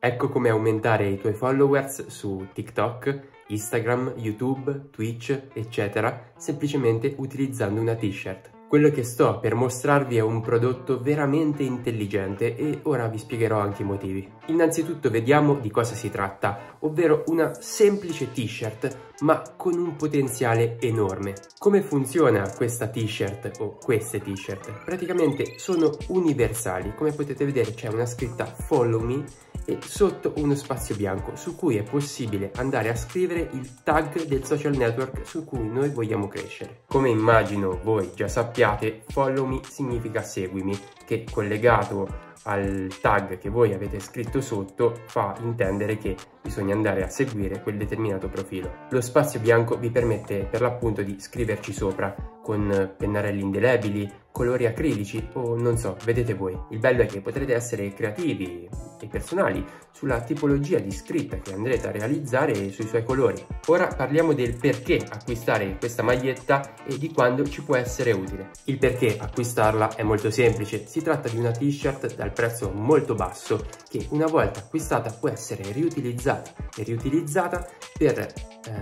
Ecco come aumentare i tuoi followers su TikTok, Instagram, YouTube, Twitch, eccetera, semplicemente utilizzando una t-shirt. Quello che sto per mostrarvi è un prodotto veramente intelligente e ora vi spiegherò anche i motivi. Innanzitutto vediamo di cosa si tratta, ovvero una semplice t-shirt ma con un potenziale enorme. Come funziona questa t-shirt o queste t-shirt? Praticamente sono universali, come potete vedere c'è una scritta follow me e sotto uno spazio bianco su cui è possibile andare a scrivere il tag del social network su cui noi vogliamo crescere. Come immagino voi già sappiate, follow me significa seguimi, che collegato al tag che voi avete scritto sotto fa intendere che bisogna andare a seguire quel determinato profilo. Lo spazio bianco vi permette per l'appunto di scriverci sopra con pennarelli indelebili, colori acrilici o non so, vedete voi. Il bello è che potrete essere creativi e personali sulla tipologia di scritta che andrete a realizzare sui suoi colori. Ora parliamo del perché acquistare questa maglietta e di quando ci può essere utile. Il perché acquistarla è molto semplice, si tratta di una t-shirt dal prezzo molto basso che una volta acquistata può essere riutilizzata e riutilizzata per eh,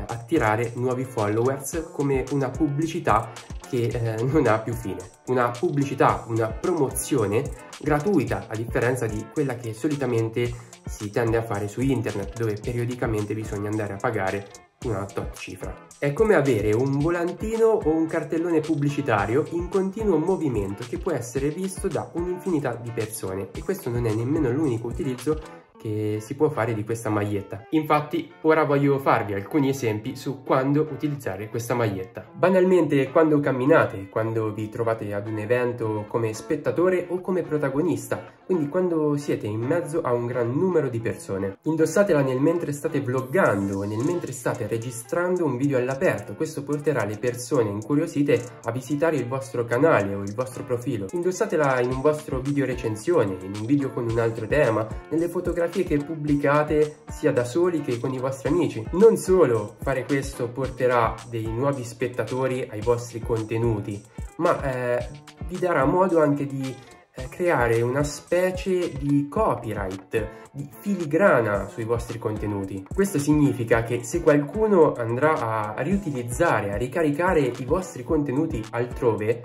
attirare nuovi followers come una pubblicità che eh, non ha più fine. Una pubblicità, una promozione gratuita a differenza di quella che solitamente si tende a fare su internet dove periodicamente bisogna andare a pagare una tot cifra. È come avere un volantino o un cartellone pubblicitario in continuo movimento che può essere visto da un'infinità di persone e questo non è nemmeno l'unico utilizzo che si può fare di questa maglietta. Infatti ora voglio farvi alcuni esempi su quando utilizzare questa maglietta. Banalmente quando camminate, quando vi trovate ad un evento come spettatore o come protagonista, quindi quando siete in mezzo a un gran numero di persone. Indossatela nel mentre state vloggando, nel mentre state registrando un video all'aperto, questo porterà le persone incuriosite a visitare il vostro canale o il vostro profilo. Indossatela in un vostro video recensione, in un video con un altro tema, nelle fotografie fotografie che pubblicate sia da soli che con i vostri amici. Non solo fare questo porterà dei nuovi spettatori ai vostri contenuti, ma eh, vi darà modo anche di eh, creare una specie di copyright, di filigrana sui vostri contenuti. Questo significa che se qualcuno andrà a riutilizzare, a ricaricare i vostri contenuti altrove,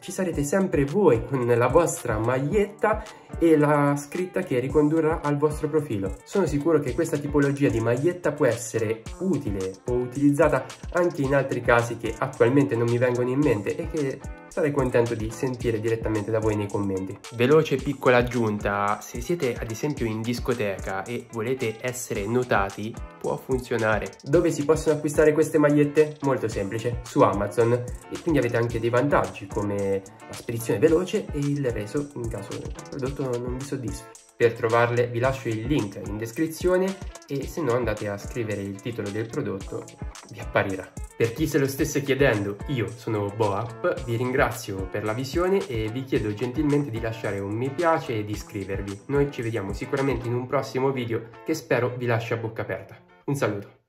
ci sarete sempre voi con la vostra maglietta e la scritta che ricondurrà al vostro profilo. Sono sicuro che questa tipologia di maglietta può essere utile o utilizzata anche in altri casi che attualmente non mi vengono in mente e che sarei contento di sentire direttamente da voi nei commenti. Veloce piccola aggiunta, se siete ad esempio in discoteca e volete essere notati, può funzionare. Dove si possono acquistare queste magliette? Molto semplice, su Amazon e quindi avete anche dei vantaggi come la spedizione veloce e il reso in caso il prodotto non vi soddisfi. Per trovarle vi lascio il link in descrizione e se no andate a scrivere il titolo del prodotto, vi apparirà. Per chi se lo stesse chiedendo, io sono Boap, vi ringrazio per la visione e vi chiedo gentilmente di lasciare un mi piace e di iscrivervi. Noi ci vediamo sicuramente in un prossimo video che spero vi lasci a bocca aperta. Un saluto!